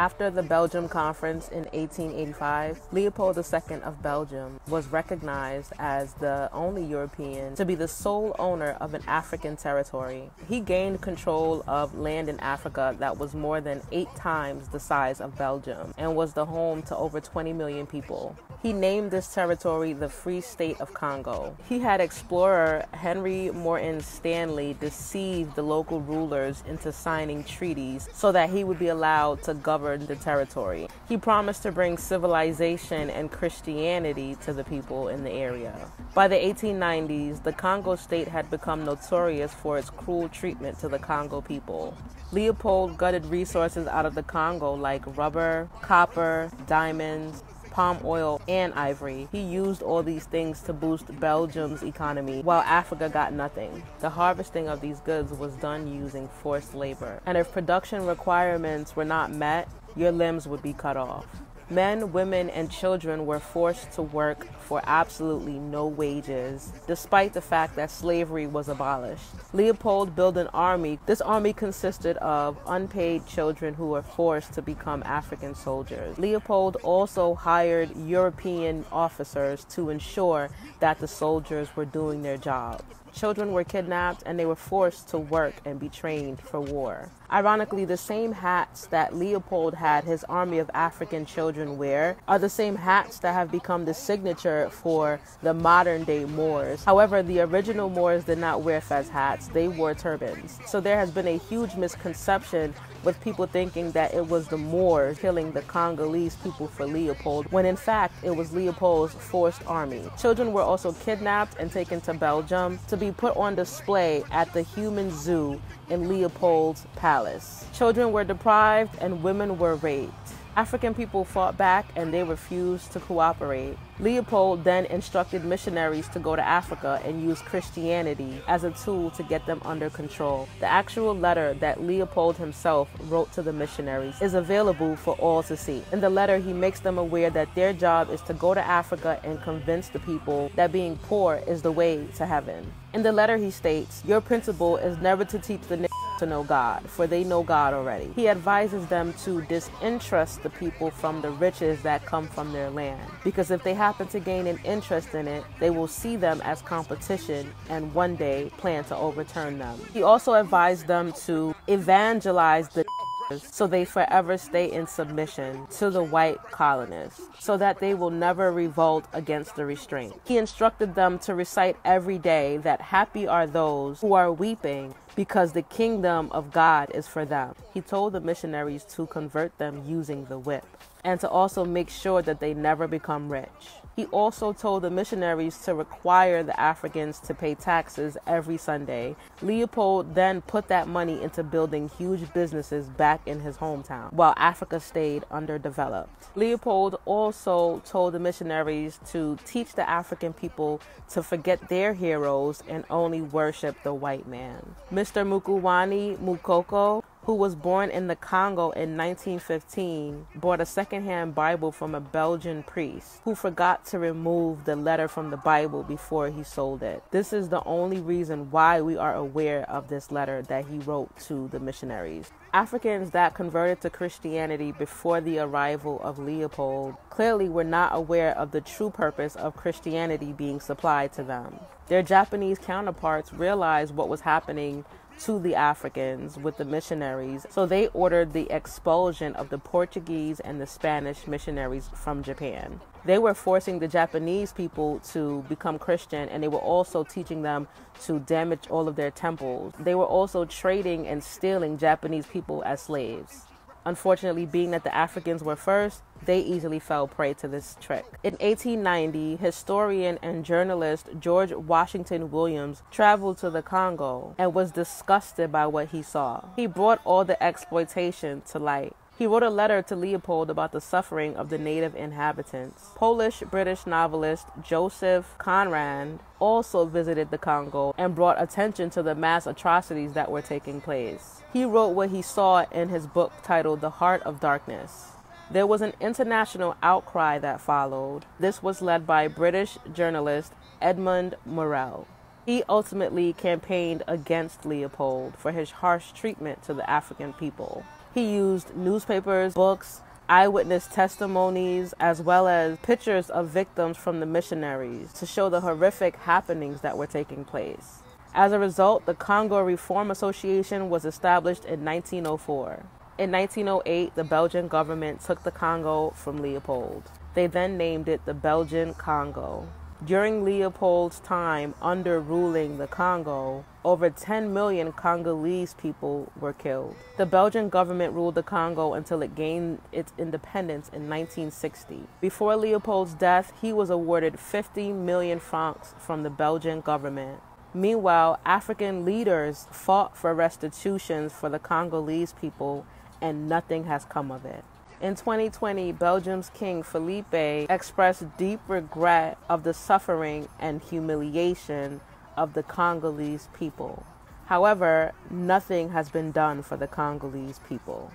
After the Belgium Conference in 1885, Leopold II of Belgium was recognized as the only European to be the sole owner of an African territory. He gained control of land in Africa that was more than eight times the size of Belgium and was the home to over 20 million people. He named this territory the Free State of Congo. He had explorer Henry Morton Stanley deceive the local rulers into signing treaties so that he would be allowed to govern the territory. He promised to bring civilization and Christianity to the people in the area. By the 1890s, the Congo state had become notorious for its cruel treatment to the Congo people. Leopold gutted resources out of the Congo like rubber, copper, diamonds, palm oil, and ivory. He used all these things to boost Belgium's economy, while Africa got nothing. The harvesting of these goods was done using forced labor. And if production requirements were not met, your limbs would be cut off. Men, women, and children were forced to work for absolutely no wages, despite the fact that slavery was abolished. Leopold built an army. This army consisted of unpaid children who were forced to become African soldiers. Leopold also hired European officers to ensure that the soldiers were doing their job. Children were kidnapped and they were forced to work and be trained for war. Ironically, the same hats that Leopold had his army of African children wear are the same hats that have become the signature for the modern day Moors. However, the original Moors did not wear fez hats, they wore turbans. So there has been a huge misconception with people thinking that it was the Moors killing the Congolese people for Leopold, when in fact it was Leopold's forced army. Children were also kidnapped and taken to Belgium to be put on display at the Human Zoo in Leopold's palace. Children were deprived and women were raped. African people fought back and they refused to cooperate. Leopold then instructed missionaries to go to Africa and use Christianity as a tool to get them under control. The actual letter that Leopold himself wrote to the missionaries is available for all to see. In the letter, he makes them aware that their job is to go to Africa and convince the people that being poor is the way to heaven. In the letter, he states, Your principle is never to teach the to know God, for they know God already. He advises them to disinterest the people from the riches that come from their land, because if they happen to gain an interest in it, they will see them as competition and one day plan to overturn them. He also advised them to evangelize the so they forever stay in submission to the white colonists, so that they will never revolt against the restraint. He instructed them to recite every day that happy are those who are weeping because the kingdom of God is for them. He told the missionaries to convert them using the whip and to also make sure that they never become rich. He also told the missionaries to require the Africans to pay taxes every Sunday. Leopold then put that money into building huge businesses back in his hometown, while Africa stayed underdeveloped. Leopold also told the missionaries to teach the African people to forget their heroes and only worship the white man. Mr. Mukuwani Mukoko who was born in the Congo in 1915, bought a secondhand Bible from a Belgian priest who forgot to remove the letter from the Bible before he sold it. This is the only reason why we are aware of this letter that he wrote to the missionaries. Africans that converted to Christianity before the arrival of Leopold clearly were not aware of the true purpose of Christianity being supplied to them. Their Japanese counterparts realized what was happening to the Africans with the missionaries. So they ordered the expulsion of the Portuguese and the Spanish missionaries from Japan. They were forcing the Japanese people to become Christian and they were also teaching them to damage all of their temples. They were also trading and stealing Japanese people as slaves. Unfortunately, being that the Africans were first, they easily fell prey to this trick. In 1890, historian and journalist George Washington Williams traveled to the Congo and was disgusted by what he saw. He brought all the exploitation to light. He wrote a letter to Leopold about the suffering of the native inhabitants. Polish British novelist Joseph Conrad also visited the Congo and brought attention to the mass atrocities that were taking place. He wrote what he saw in his book titled The Heart of Darkness. There was an international outcry that followed. This was led by British journalist Edmund Morel. He ultimately campaigned against Leopold for his harsh treatment to the African people. He used newspapers, books, eyewitness testimonies, as well as pictures of victims from the missionaries to show the horrific happenings that were taking place. As a result, the Congo Reform Association was established in 1904. In 1908, the Belgian government took the Congo from Leopold. They then named it the Belgian Congo. During Leopold's time under ruling the Congo, over 10 million Congolese people were killed. The Belgian government ruled the Congo until it gained its independence in 1960. Before Leopold's death, he was awarded 50 million francs from the Belgian government. Meanwhile, African leaders fought for restitutions for the Congolese people, and nothing has come of it. In 2020, Belgium's King Philippe expressed deep regret of the suffering and humiliation of the Congolese people. However, nothing has been done for the Congolese people.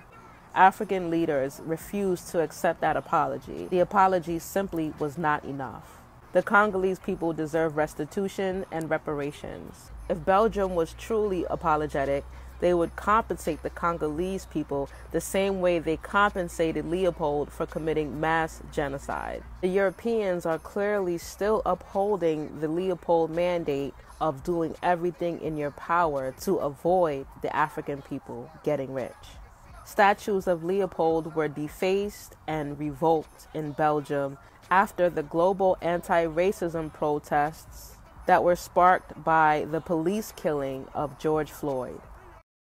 African leaders refused to accept that apology. The apology simply was not enough. The Congolese people deserve restitution and reparations. If Belgium was truly apologetic, they would compensate the Congolese people the same way they compensated Leopold for committing mass genocide. The Europeans are clearly still upholding the Leopold mandate of doing everything in your power to avoid the African people getting rich. Statues of Leopold were defaced and revoked in Belgium after the global anti racism protests that were sparked by the police killing of George Floyd.